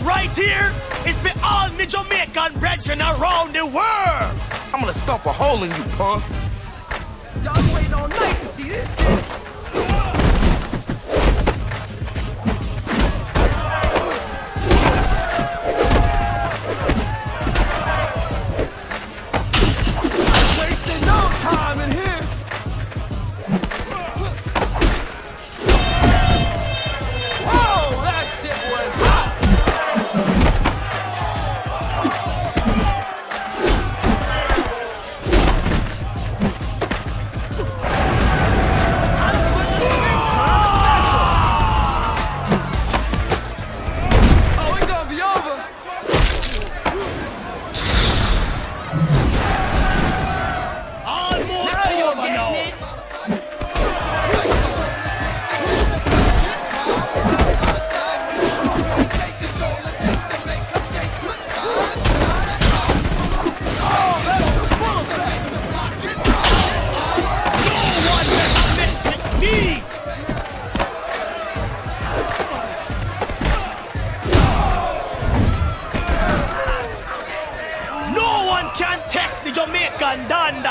This right here is for all me Jamaican brethren around the world. I'm gonna stomp a hole in you, punk. Y'all waiting all night done, done, done.